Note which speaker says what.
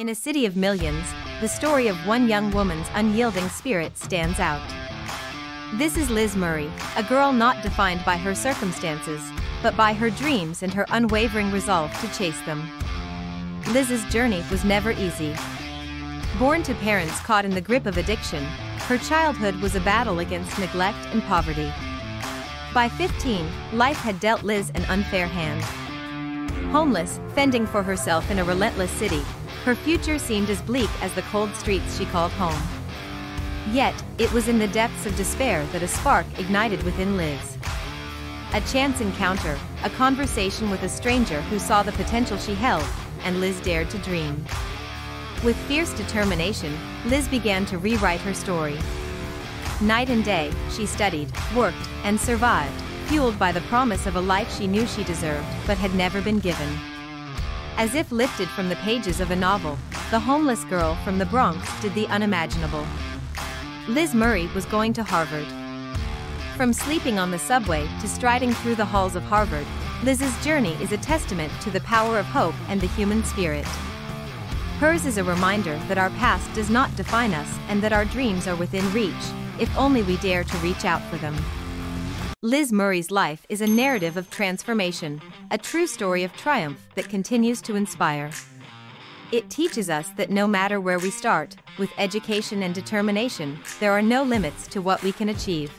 Speaker 1: In a city of millions, the story of one young woman's unyielding spirit stands out. This is Liz Murray, a girl not defined by her circumstances, but by her dreams and her unwavering resolve to chase them. Liz's journey was never easy. Born to parents caught in the grip of addiction, her childhood was a battle against neglect and poverty. By 15, life had dealt Liz an unfair hand. Homeless, fending for herself in a relentless city, her future seemed as bleak as the cold streets she called home. Yet, it was in the depths of despair that a spark ignited within Liz. A chance encounter, a conversation with a stranger who saw the potential she held, and Liz dared to dream. With fierce determination, Liz began to rewrite her story. Night and day, she studied, worked, and survived, fueled by the promise of a life she knew she deserved but had never been given. As if lifted from the pages of a novel, the homeless girl from the Bronx did the unimaginable. Liz Murray was going to Harvard. From sleeping on the subway to striding through the halls of Harvard, Liz's journey is a testament to the power of hope and the human spirit. Hers is a reminder that our past does not define us and that our dreams are within reach, if only we dare to reach out for them. Liz Murray's life is a narrative of transformation, a true story of triumph that continues to inspire. It teaches us that no matter where we start, with education and determination, there are no limits to what we can achieve.